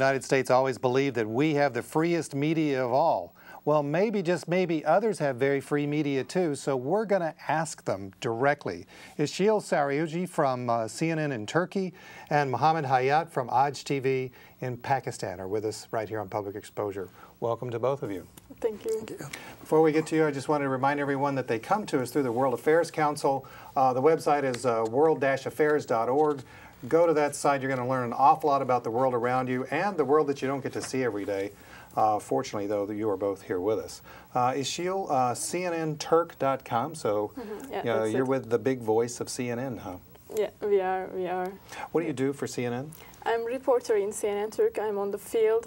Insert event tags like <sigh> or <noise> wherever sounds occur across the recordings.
United States always believe that we have the freest media of all. Well, maybe, just maybe, others have very free media too, so we're going to ask them directly. Işıl Sarıyüce from uh, CNN in Turkey and Mohammed Hayat from Aaj TV in Pakistan are with us right here on Public Exposure. Welcome to both of you. Thank you. Thank you. Before we get to you, I just wanted to remind everyone that they come to us through the World Affairs Council. Uh, the website is uh, world-affairs.org. Go to that site. You're going to learn an awful lot about the world around you and the world that you don't get to see every day. Uh, fortunately, though, you are both here with us. Uh, Işıl, uh, CNNTurk.com, so mm -hmm. yeah, you you're it. with the big voice of CNN, huh? Yeah, we are. We are. What do you do for CNN? I'm a reporter in CNN Turk. I'm on the field.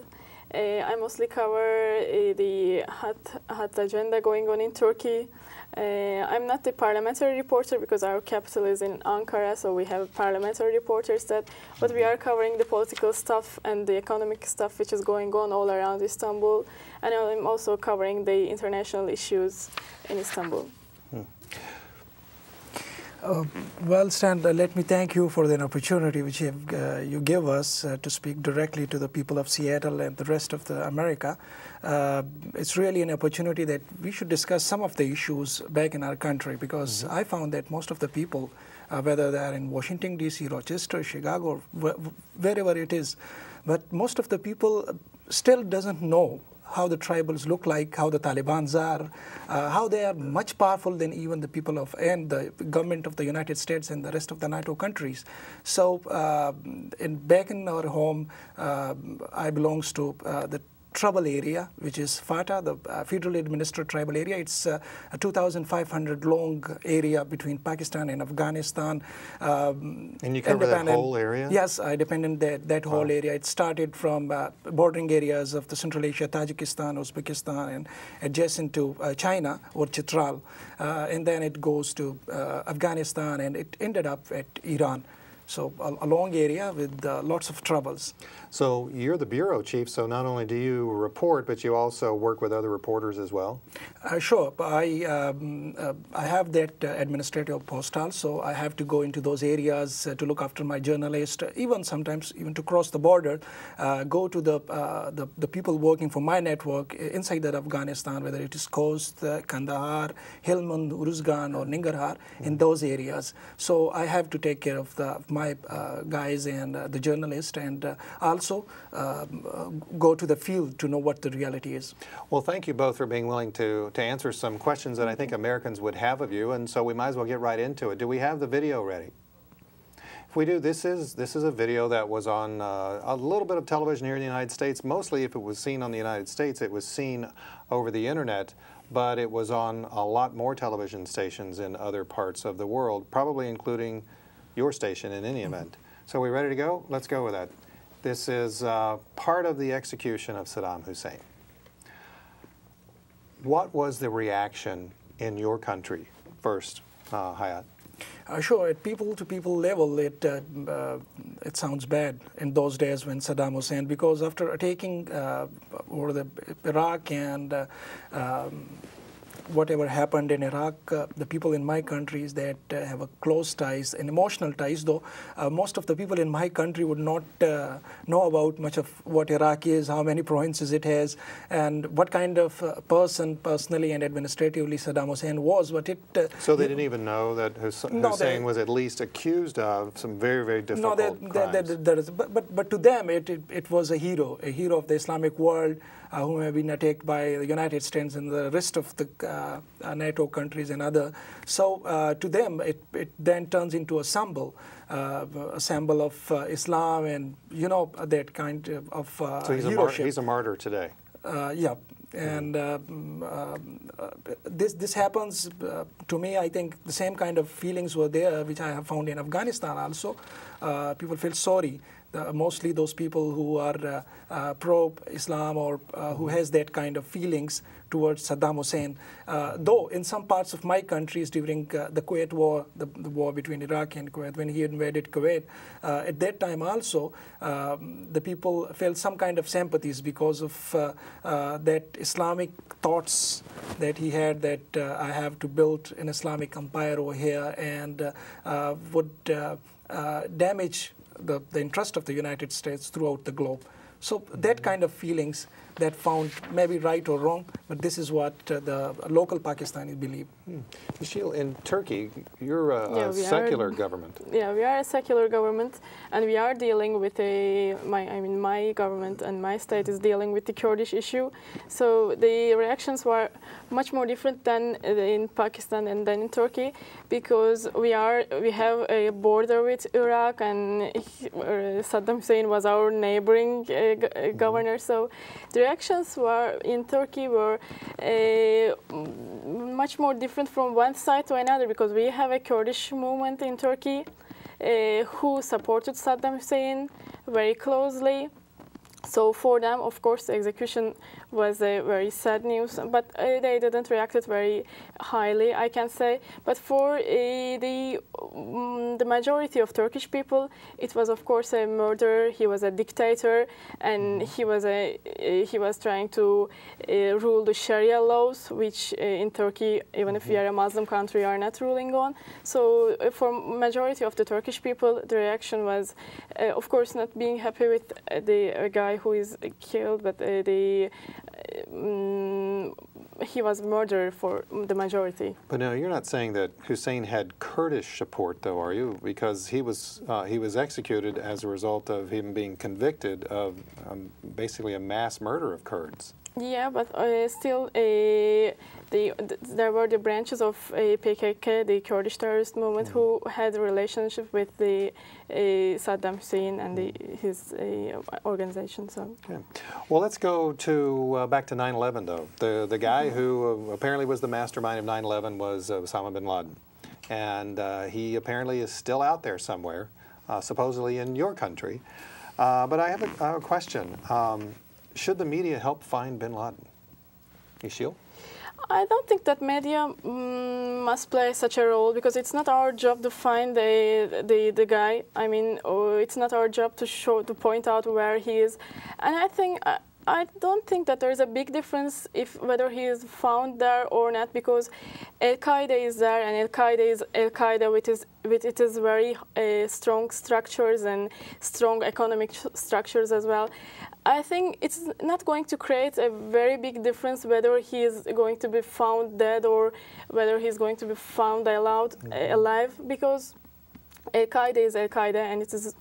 Uh, I mostly cover uh, the hot, hot agenda going on in Turkey. Uh, I'm not the parliamentary reporter because our capital is in Ankara, so we have parliamentary reporters that, but we are covering the political stuff and the economic stuff which is going on all around Istanbul. And I'm also covering the international issues in Istanbul. Uh, well, Stan, uh, let me thank you for the opportunity which you, have, uh, you give us uh, to speak directly to the people of Seattle and the rest of the America. Uh, it's really an opportunity that we should discuss some of the issues back in our country because mm -hmm. I found that most of the people, uh, whether they are in Washington, D.C., Rochester, Chicago, wh wherever it is, but most of the people still doesn't know how the tribals look like, how the Taliban's are, uh, how they are much powerful than even the people of and the government of the United States and the rest of the NATO countries. So uh, in, back in our home, uh, I belongs to uh, the tribal area, which is FATA, the uh, federally administered tribal area. It's uh, a 2,500 long area between Pakistan and Afghanistan. Um, and you cover that whole area? Yes, I depend on that, that whole wow. area. It started from uh, bordering areas of the Central Asia, Tajikistan, Uzbekistan, and adjacent to uh, China or Chitral. Uh, and then it goes to uh, Afghanistan, and it ended up at Iran. So a, a long area with uh, lots of troubles. So you're the bureau chief, so not only do you report, but you also work with other reporters as well? Uh, sure. I, um, uh, I have that uh, administrative post also. I have to go into those areas uh, to look after my journalist, even sometimes even to cross the border, uh, go to the, the, the, people working for my network inside that Afghanistan, whether it is Khost, Kandahar, Helmand, Uruzgan, or Nangarhar, mm -hmm. in those areas. So I have to take care of the my uh, guys and uh, the journalist and uh, also go to the field to know what the reality is. Well, thank you both for being willing to, to answer some questions that I think Americans would have of you, and so we might as well get right into it. Do we have the video ready? If we do, this is this is a video that was on uh, a little bit of television here in the United States. Mostly, if it was seen on the United States, it was seen over the internet, but it was on a lot more television stations in other parts of the world, probably including your station in any event. So we ready to go? Let's go with that. This is uh, part of the execution of Saddam Hussein. What was the reaction in your country first, uh, Hayat? Uh, sure, at people-to-people level, it uh, uh, it sounds bad in those days when Saddam Hussein, because after taking uh, over the Iraq and uh, um, whatever happened in Iraq, uh, the people in my countries that uh, have a close ties and emotional ties, though uh, most of the people in my country would not uh, know about much of what Iraq is, how many provinces it has, and what kind of uh, person personally and administratively Saddam Hussein was. But it uh, so they didn't even know that Hussein no, they, was at least accused of some very very difficult no, they, crimes. They, they, but, but but to them it, it, it was a hero, a hero of the Islamic world who have been attacked by the United States and the rest of the uh, uh, NATO countries and other. So to them, it, it then turns into a symbol. Uh, a symbol of uh, Islam and you know that kind of uh, so he's a, he's a martyr today. yeah, and um, this this happens to me. I think the same kind of feelings were there, which I have found in Afghanistan also. people feel sorry mostly those people who are uh, uh, pro-Islam or uh, who has that kind of feelings towards Saddam Hussein. Uh, though in some parts of my countries during uh, the Kuwait war, the, the, war between Iraq and Kuwait, when he invaded Kuwait, uh, at that time also um, the people felt some kind of sympathies because of that Islamic thoughts that he had that I have to build an Islamic empire over here and would damage the, the interest of the United States throughout the globe. So that kind of feelings that found maybe right or wrong, but this is what uh, the local Pakistanis believe. Hmm. Michelle, in Turkey, you're a, yeah, a secular are, <laughs> government. Yeah, we are a secular government, and we are dealing with a my I mean my government and my state is dealing with the Kurdish issue. So the reactions were much more different than in Pakistan and then in Turkey, because we are we have a border with Iraq, and uh, Saddam Hussein was our neighboring uh, mm-hmm. governor. So the reactions were in Turkey were uh, much more different from one side to another because we have a Kurdish movement in Turkey uh, who supported Saddam Hussein very closely. So for them, of course, the execution was a very sad news, but uh, they didn't react it very highly, I can say. But for uh, the um, the majority of Turkish people, it was of course a murder. He was a dictator, and mm-hmm. he was a uh, he was trying to uh, rule the Sharia laws, which uh, in Turkey, even if we are a Muslim country, are not ruling on. So uh, for majority of the Turkish people, the reaction was, of course, not being happy with the guy who is killed, but uh, the um, he was murdered for the majority. But now you're not saying that Hussein had Kurdish support, though, are you? Because he was uh, he was executed as a result of him being convicted of um, basically a mass murder of Kurds. Yeah, but uh, still, uh, the, there were the branches of uh, PKK, the Kurdish terrorist movement, mm. who had a relationship with the uh, Saddam Hussein and the, his uh, organization. So, okay. well, let's go to uh, back to 9/11 though. The the guy who uh, apparently was the mastermind of 9/11 was uh, Osama bin Laden, and uh, he apparently is still out there somewhere, supposedly in your country. but I have a, a question. Um, should the media help find bin Laden? Işıl? I don't think that media mm, must play such a role because it's not our job to find the, the, the guy. I mean, oh, it's not our job to show to point out where he is. And I think I, I don't think that there is a big difference if whether he is found there or not because Al Qaeda is there and Al Qaeda is Al Qaeda which is with its very uh, strong structures and strong economic structures as well. I think it's not going to create a very big difference whether he is going to be found dead or whether he's going to be found alive, mm -hmm. alive because Al Qaeda is Al Qaeda and it is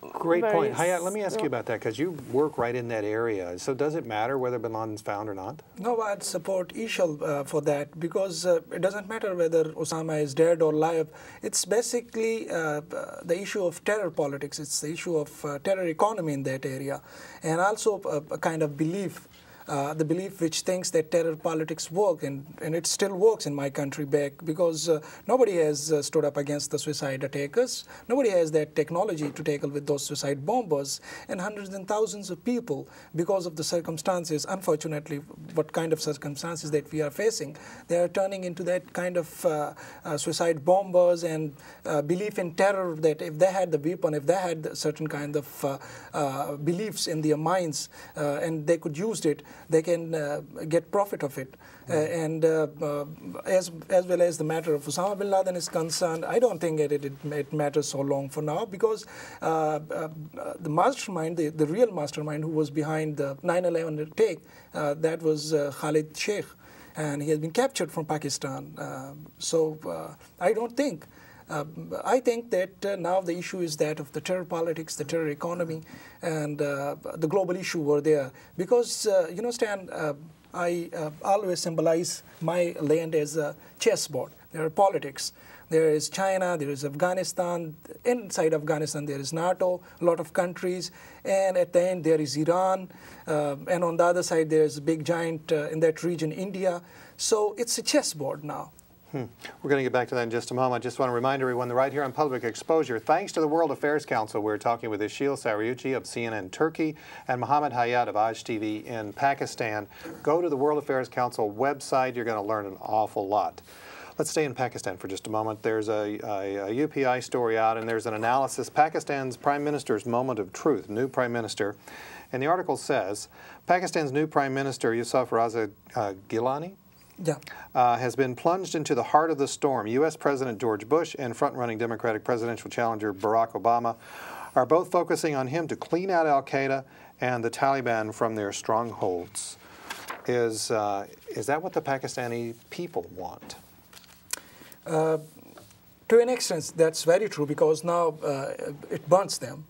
Great point. Hayat, let me ask you about that because you work right in that area. So does it matter whether bin Laden's found or not? No, I'd support Işıl uh, for that because uh, it doesn't matter whether Osama is dead or alive. It's basically uh, the issue of terror politics. It's the issue of uh, terror economy in that area and also a, a kind of belief uh, the belief which thinks that terror politics work, and, and it still works in my country back because uh, nobody has uh, stood up against the suicide attackers. Nobody has that technology to tackle with those suicide bombers, and hundreds and thousands of people, because of the circumstances, unfortunately, what kind of circumstances that we are facing, they are turning into that kind of uh, uh, suicide bombers and belief in terror that if they had the weapon, if they had certain kind of beliefs in their minds, and they could use it, they can uh, get profit of it. Uh, and uh, as, as well as the matter of Osama bin Laden is concerned, I don't think it, it, it matters so long for now because the mastermind, the, the real mastermind who was behind the 9-11 attack, that was Khalid Sheikh and he has been captured from Pakistan. Uh, so uh, I don't think. Uh, I think that now the issue is that of the terror politics, the terror economy, and uh, the global issue were there. Because, uh, you know, Stan, uh, I always symbolize my land as a chessboard. There are politics. There is China, there is Afghanistan. Inside Afghanistan, there is NATO, a lot of countries. And at the end, there is Iran. Uh, and on the other side, there's a big giant uh, in that region, India. So it's a chessboard now. Hmm. We're going to get back to that in just a moment. I just want to remind everyone right here on Public Exposure, thanks to the World Affairs Council, we're talking with Işıl Sarıyüce of CNN Turkey and Mohammed Hayat of Aaj TV in Pakistan. Go to the World Affairs Council website. You're going to learn an awful lot. Let's stay in Pakistan for just a moment. There's a, a, a, UPI story out, and there's an analysis Pakistan's Prime Minister's moment of truth, new Prime Minister. And the article says Pakistan's new Prime Minister, Yusuf Raza uh, Gilani, yeah. Uh, has been plunged into the heart of the storm. U.S. President George Bush and front-running Democratic presidential challenger Barack Obama are both focusing on him to clean out al-Qaeda and the Taliban from their strongholds. Is, uh, is that what the Pakistani people want? Uh, to an extent, that's very true because now uh, it burns them.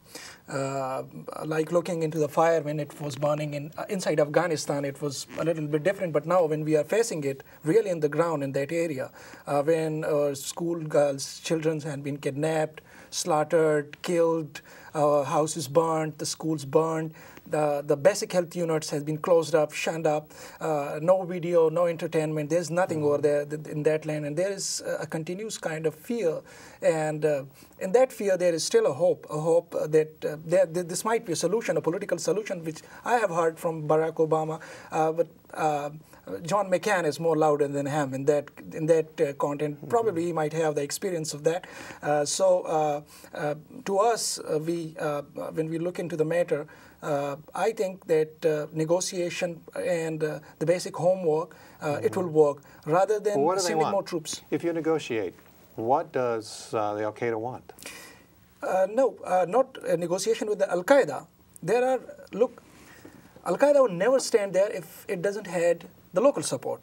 Uh, like looking into the fire when it was burning in, uh, inside Afghanistan, it was a little bit different. But now, when we are facing it really in the ground in that area, uh, when school girls, children have been kidnapped, slaughtered, killed, houses burned, the schools burned, the, the basic health units has been closed up, shunned up, uh, no video, no entertainment. There's nothing mm -hmm. over there in that land, and there is a continuous kind of fear. And uh, in that fear, there is still a hope, a hope that uh, there, this might be a solution, a political solution, which I have heard from Barack Obama, uh, but. Uh, John McCain is more louder than him in that in that uh, content. Mm -hmm. Probably he might have the experience of that. Uh, so uh, to us, we when we look into the matter, uh, I think that uh, negotiation and uh, the basic homework, mm -hmm. it will work rather than well, sending more troops. If you negotiate, what does the Al Qaeda want? no, not a negotiation with the Al Qaeda. There are look, Al Qaeda will never stand there if it doesn't have the local support.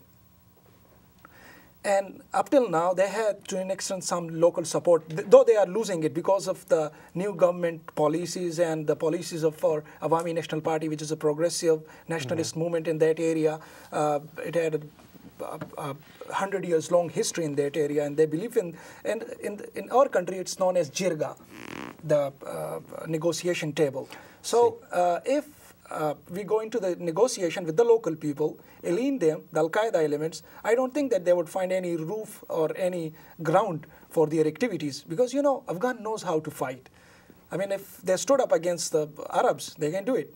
And up till now, they had, to an extent, some local support, though they are losing it because of the new government policies and the policies of our Awami National Party, which is a progressive nationalist mm -hmm. movement in that area. Uh, it had a, a, a, hundred years long history in that area, and they believe in, and in, in our country, it's known as jirga, the uh, negotiation table. So uh, if uh, we go into the negotiation with the local people, alien them, the Al Qaeda elements, I don't think that they would find any roof or any ground for their activities because, you know, Afghan knows how to fight. I mean, if they stood up against the Arabs, they can do it.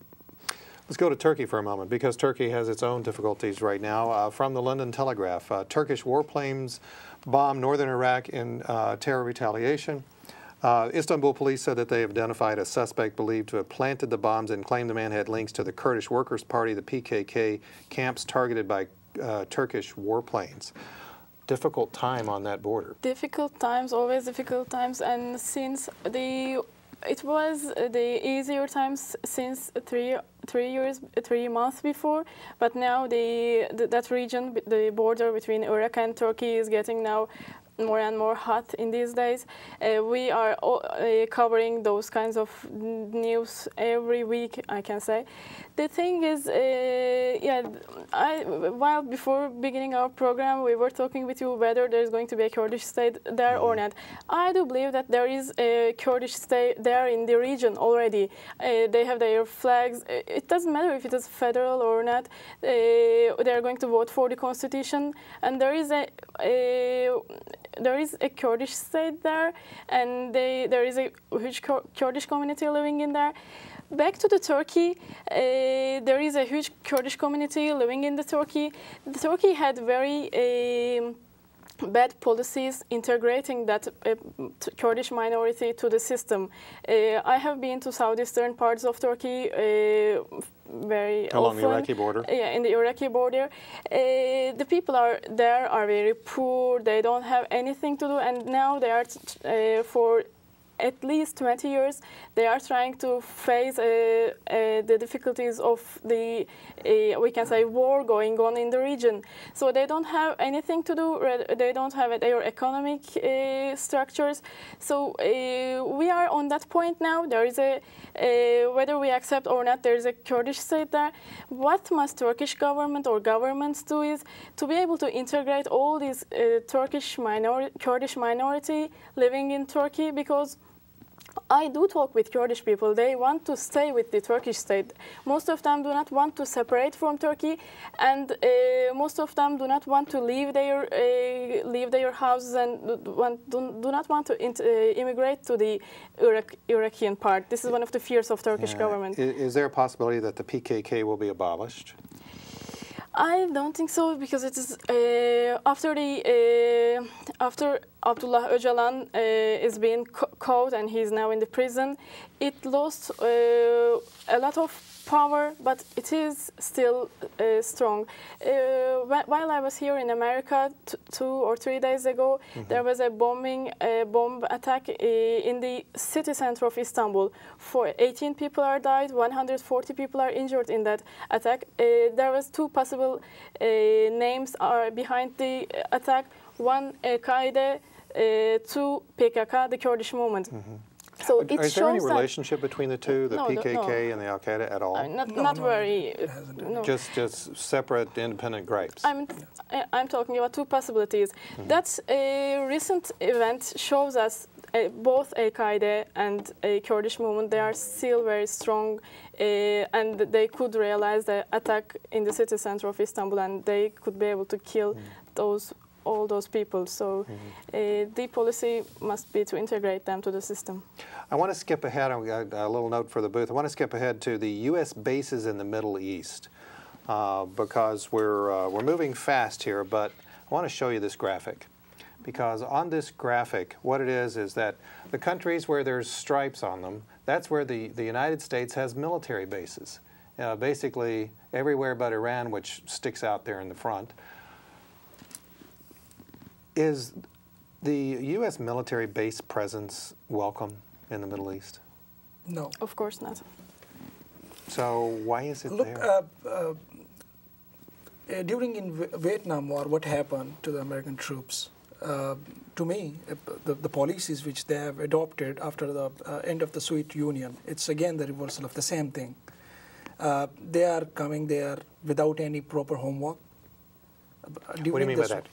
Let's go to Turkey for a moment because Turkey has its own difficulties right now. Uh, from the London Telegraph, uh, Turkish warplanes bomb northern Iraq in uh, terror retaliation. Uh, Istanbul police said that they have identified a suspect believed to have planted the bombs and claimed the man had links to the Kurdish Workers' Party, the PKK, camps targeted by uh, Turkish warplanes. Difficult time on that border. Difficult times, always difficult times, and since the it was the easier times since three three years three months before but now the, the, that region the border between Iraq and Turkey is getting now more and more hot in these days. Uh, we are all, uh, covering those kinds of news every week, I can say. The thing is, uh, yeah, I, while before beginning our program, we were talking with you whether there's going to be a Kurdish state there or not. I do believe that there is a Kurdish state there in the region already. Uh, they have their flags. It doesn't matter if it is federal or not. Uh, they are going to vote for the constitution, and there is a, a there is a Kurdish state there, and they, there is a huge Kurdish community living in there. Back to the Turkey, uh, there is a huge Kurdish community living in the Turkey. The Turkey had very uh, bad policies integrating that uh, Kurdish minority to the system. Uh, I have been to southeastern parts of Turkey uh, very along often. the Iraqi border. Yeah, in the Iraqi border, uh, the people are there are very poor. They don't have anything to do, and now they are uh, for at least 20 years, they are trying to face uh, uh, the difficulties of the, uh, we can say, war going on in the region. So they don't have anything to do, they don't have their economic uh, structures. So uh, we are on that point now. There is a, uh, whether we accept or not, there is a Kurdish state there. What must Turkish government or governments do is to be able to integrate all these Turkish minority, Kurdish minority living in Turkey because I do talk with Kurdish people. They want to stay with the Turkish state. Most of them do not want to separate from Turkey, and uh, most of them do not want to leave their uh, leave their houses and do, do, do not want to uh, immigrate to the Iraq, Iraqian part. This is one of the fears of Turkish Yeah. government. Is, is there a possibility that the PKK will be abolished? I don't think so because it is uh, after the uh, after Abdullah Öcalan uh, is being caught and he's now in the prison. It lost uh, a lot of power, but it is still uh, strong. Uh, while I was here in America t- two or three days ago, there was a bombing, a bomb attack uh, in the city center of Istanbul. For 18 people are died, 140 people are injured in that attack. Uh, there was two possible uh, names are behind the attack. One Al Qaeda, uh, two PKK, the Kurdish movement. So it is there any shows that relationship between the two, the No, no, PKK no. and the Al Qaeda at all? uh, not No, not no, very. it no. just just separate, independent grapes. I'm I- I'm talking about two possibilities. That a recent event shows us uh, both Al Qaeda and a Kurdish movement. They are still very strong, uh, and they could realize the attack in the city center of Istanbul, and they could be able to kill those all those people. So uh, the policy must be to integrate them to the system. I want to skip ahead. I've got a little note for the booth. I want to skip ahead to the U.S. bases in the Middle East uh, because we're uh, we're moving fast here. But I want to show you this graphic because on this graphic, what it is is that the countries where there's stripes on them, that's where the the United States has military bases. Uh, basically everywhere but Iran, which sticks out there in the front. Is the U.S. military base presence welcome in the Middle East? No. Of course not. So why is it Look, there? uh, uh, uh, during in Vietnam War, what happened to the American troops? Uh, to me, uh, the, the policies which they have adopted after the uh, end of the Soviet Union, it's again the reversal of the same thing. Uh, they are coming there without any proper homework. Uh, what do you mean by that?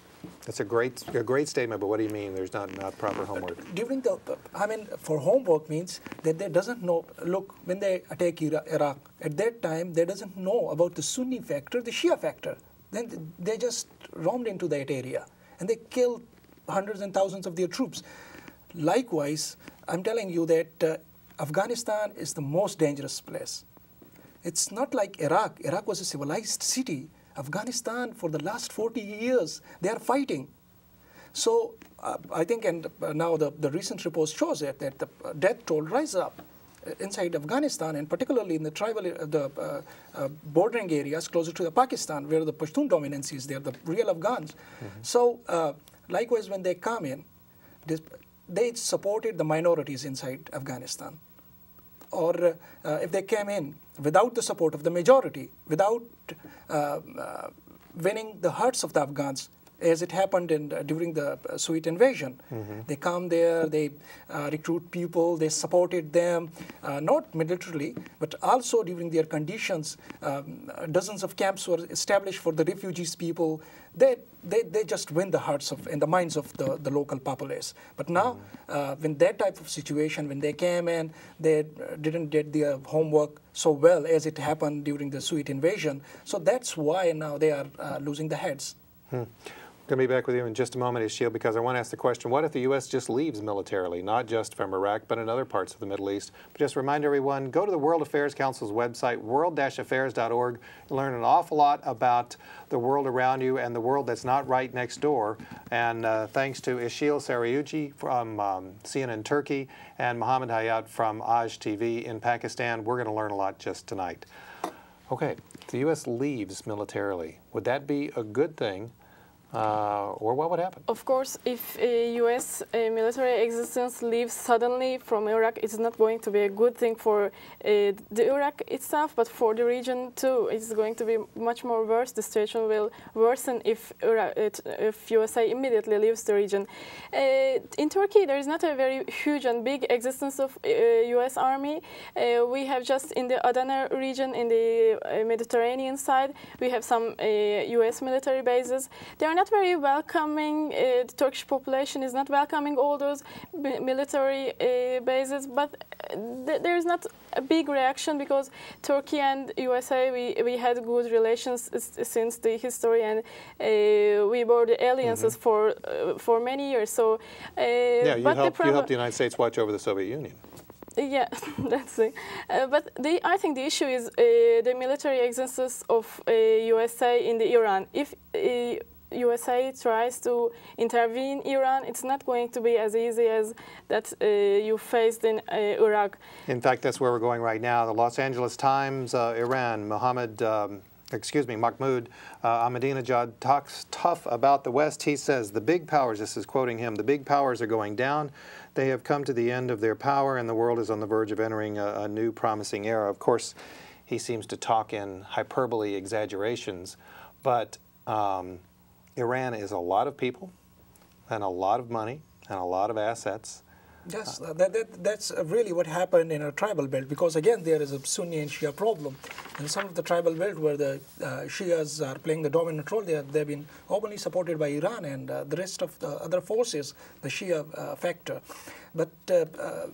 That's a great, a great statement, but what do you mean? There's not, not proper homework. during the i mean for homework means that they doesn't know look when they attack iraq at that time they doesn't know about the sunni factor the shia factor then they just roamed into that area and they killed hundreds and thousands of their troops likewise i'm telling you that uh, afghanistan is the most dangerous place it's not like Iraq. Iraq was a civilized city. Afghanistan, for the last 40 years, they are fighting. So uh, I think, and uh, now the, the recent report shows it, that the uh, death toll rise up uh, inside Afghanistan, and particularly in the tribal, uh, the uh, bordering areas closer to the Pakistan, where the Pashtun dominance is there, the real Afghans. So uh, likewise, when they come in, this, they supported the minorities inside Afghanistan or uh, if they came in without the support of the majority, without uh, uh, winning the hearts of the Afghans, as it happened in, uh, during the uh, Soviet invasion. They come there, they uh, recruit people, they supported them, uh, not militarily, but also during their conditions. Um, dozens of camps were established for the refugees people. They, they, they just win the hearts of and the minds of the, the local populace. But now, uh, when that type of situation, when they came in, they uh, didn't get their homework so well as it happened during the Soviet invasion. So that's why now they are uh, losing the heads. Going to be back with you in just a moment, Işıl, because I want to ask the question, what if the U.S. just leaves militarily, not just from Iraq, but in other parts of the Middle East? But just remind everyone, go to the World Affairs Council's website, world-affairs.org. Learn an awful lot about the world around you and the world that's not right next door. And uh, thanks to Işıl Sarıyüce from um, CNN Turkey and Mohammed Hayat from Aaj TV in Pakistan, we're going to learn a lot just tonight. Okay, the U.S. leaves militarily, would that be a good thing? Uh, or what would happen? Of course, if U.S. uh, military existence leaves suddenly from Iraq, it's not going to be a good thing for uh, the Iraq itself, but for the region too. It's going to be much more worse. The situation will worsen if Iraq, uh, if USA immediately leaves the region. In Turkey, there is not a very huge and big existence of U.S. army. We have just in the Adana region, in the Mediterranean side, we have some U.S. military bases. They are not very welcoming. Uh, the Turkish population is not welcoming all those military uh, bases, but th there is not a big reaction because Turkey and USA we, we had good relations since the history and uh, we were the alliances mm -hmm. for for many years. So yeah, you helped, you helped the United States watch over the Soviet Union. Yeah, <laughs> that's it. Uh, but the, I think the issue is uh, the military existence of uh, USA in the Iran. If USA uh, tries to intervene in Iran, it's not going to be as easy as that uh, you faced in uh, Iraq. In fact, that's where we're going right now. The Los Angeles Times, Iran, Mohammed. Um, excuse me, Mahmoud uh, Ahmadinejad talks tough about the West. He says the big powers, this is quoting him, the big powers are going down. They have come to the end of their power and the world is on the verge of entering a, a new promising era. Of course, he seems to talk in hyperbole exaggerations, but um, Iran is a lot of people and a lot of money and a lot of assets Yes, uh, that, that, that's really what happened in a tribal belt because again there is a Sunni and Shia problem. In some of the tribal belt where the uh, Shias are playing the dominant role, they they've been openly supported by Iran and uh, the rest of the other forces, the Shia uh, factor. But uh, uh,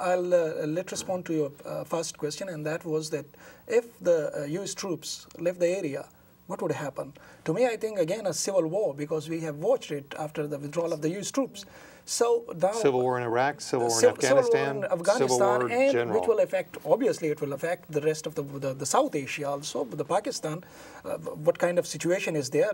I'll let respond to your first question, and that was that if the U.S. troops left the area, what would happen? To me, I think again a civil war because we have watched it after the withdrawal of the U.S. troops. So now, civil war in Iraq, civil war in Afghanistan, civil war in Afghanistan, war and general. which will affect obviously it will affect the rest of the the, the South Asia also, the Pakistan. Uh, what kind of situation is there?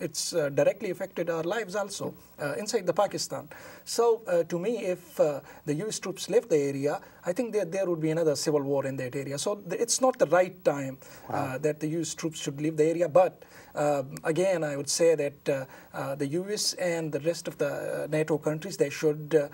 It's uh, directly affected our lives also uh, inside the Pakistan. So uh, to me, if uh, the U.S. troops left the area, I think that there would be another civil war in that area. So it's not the right time uh, wow. that the U.S. troops should leave the area, but. Um, again, I would say that uh, uh, the U.S. and the rest of the uh, NATO countries, they should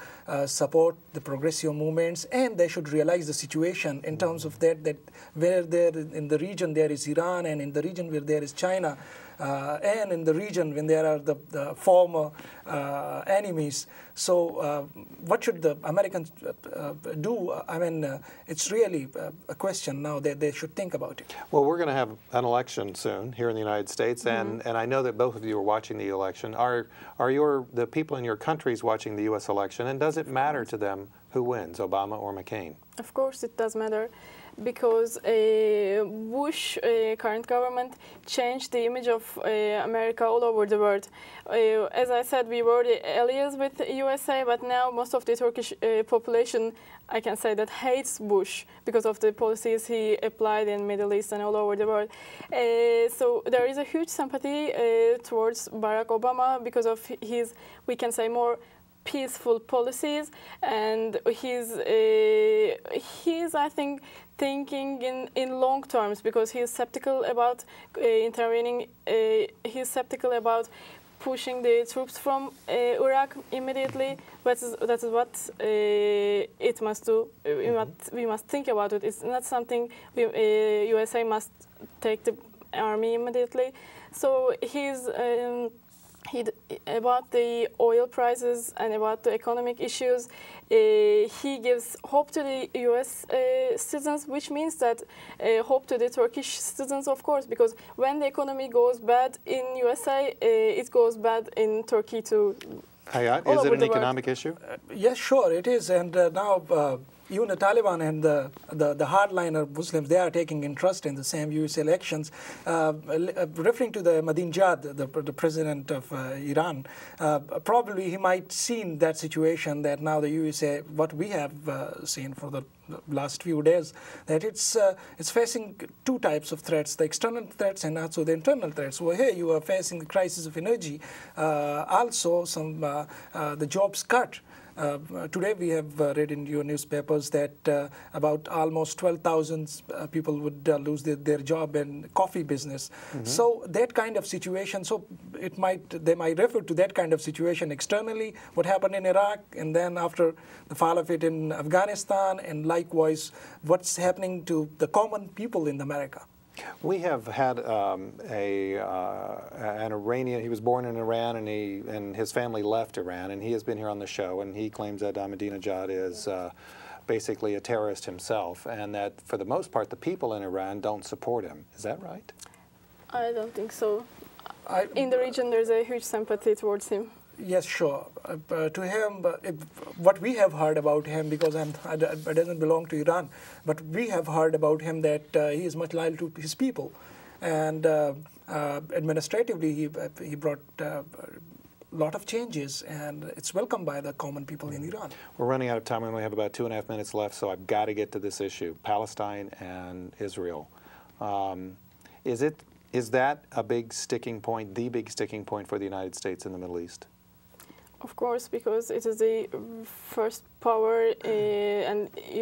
support the progressive movements and they should realize the situation in terms of that, that where there in the region there is Iran and in the region where there is China, uh, and in the region when there are the, the former uh, enemies. So uh, what should the Americans do? I mean, it's really a question now that they should think about it. Well, we're going to have an election soon here in the United States, mm -hmm. and, and I know that both of you are watching the election. Are, are your, the people in your countries watching the U.S. election, and does it matter to them who wins, Obama or McCain? Of course it does matter because uh, Bush uh, current government changed the image of uh, America all over the world. As I said, we were the allies with USA, but now most of the Turkish population, I can say that hates Bush because of the policies he applied in Middle East and all over the world. So there is a huge sympathy towards Barack Obama because of his, we can say, more peaceful policies and he's uh, he's I think thinking in, in long terms because he's skeptical about uh, intervening uh, he's skeptical about pushing the troops from uh, Iraq immediately. But that is what uh, it must do. We, mm -hmm. must, we must think about it. It's not something we, USA uh, must take the army immediately. So he's um, he, about the oil prices and about the economic issues, uh, he gives hope to the U.S. Uh, citizens, which means that uh, hope to the Turkish citizens, of course, because when the economy goes bad in USA, uh, it goes bad in Turkey too. Hayat, is it an economic issue? Uh, yes, sure, it is. And uh, now even the Taliban and the, the, the, hardliner Muslims, they are taking interest in the same U.S. elections. Uh, uh, referring to the Ahmadinejad, the, the president of uh, Iran, uh, probably he might seen that situation that now the USA, what we have uh, seen for the last few days, that it's uh, it's facing two types of threats: the external threats and also the internal threats. Well, here you are facing the crisis of energy, also some the jobs cut. Uh, today we have uh, read in your newspapers that uh, about almost 12,000 people would lose their, their, job in coffee business. Mm -hmm. So that kind of situation, so it might they might refer to that kind of situation externally, what happened in Iraq, and then after the fall of it in Afghanistan, and likewise what's happening to the common people in America. We have had um, a uh, an Iranian. He was born in Iran, and he and his family left Iran, and he has been here on the show, and he claims that Ahmadinejad is. Uh, basically a terrorist himself, and that for the most part the people in Iran don't support him. Is that right? I don't think so. I, in the region there's a huge sympathy towards him. Yes, sure. Uh, uh, to him, uh, if, what we have heard about him, because I'm, I, I doesn't belong to Iran, but we have heard about him that uh, he is much loyal to his people, and uh, uh, administratively he he brought a lot of changes, and it's welcomed by the common people in Iran. We're running out of time. We only have about two and a half minutes left, so I've got to get to this issue: Palestine and Israel. Um, is it is that a big sticking point, the big sticking point for the United States in the Middle East? Of course, because it is the first power, uh, and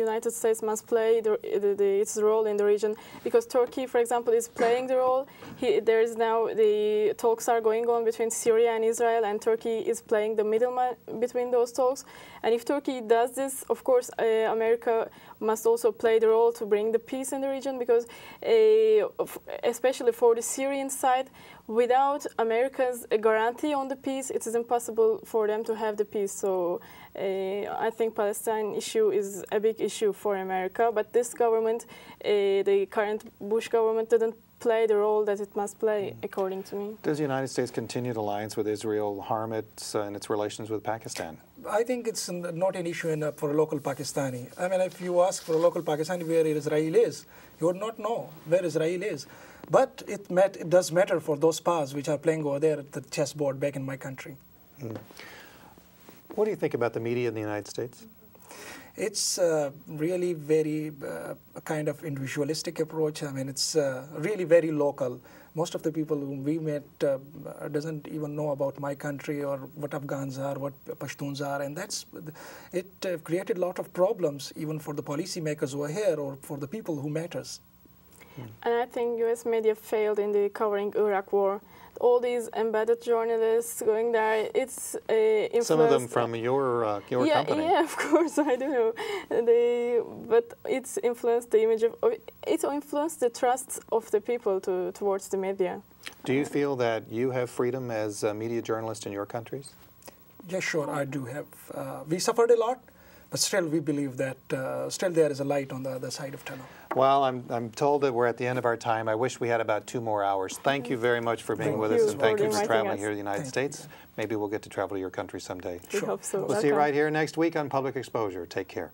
United States must play the, the, the, its role in the region. Because Turkey, for example, is playing the role. He, there is now the talks are going on between Syria and Israel, and Turkey is playing the middleman between those talks. And if Turkey does this, of course, uh, America must also play the role to bring the peace in the region. Because, uh, especially for the Syrian side, without America's guarantee on the peace, it is impossible for them to have the peace. So I think Palestine issue is a big issue for America. But this government, uh, the current Bush government, didn't play the role that it must play, according to me. Does the United States continued alliance with Israel harm it uh, in its relations with Pakistan? I think it's not an issue in, uh, for a local Pakistani. I mean, if you ask for a local Pakistani where Israel is, you would not know where Israel is. But it, met, it does matter for those powers which are playing over there at the chessboard back in my country. Mm. What do you think about the media in the United States? It's uh, really very uh, a kind of individualistic approach. I mean, it's uh, really very local. Most of the people whom we met uh, doesn't even know about my country or what Afghans are, what Pashtuns are, and that's it uh, created a lot of problems even for the policymakers who are here or for the people who matters. And I think U.S. media failed in the covering Iraq war. All these embedded journalists going there, it's uh. Some of them from your uh, your yeah, company. Yeah, <laughs> of course, I don't know. They, but it's influenced the image of. It influenced the trust of the people to, towards the media. Do you feel that you have freedom as a media journalist in your countries? Yes, sure, I do have. Uh, we suffered a lot, but still we believe that uh, still there is a light on the other side of tunnel. Well, I'm, I'm told that we're at the end of our time. I wish we had about two more hours. Thank you very much for being thank with us, and thank you for traveling us. here to the United thank States. Maybe we'll get to travel to your country someday. We hope so. We'll see you right here next week on Public Exposure. Take care.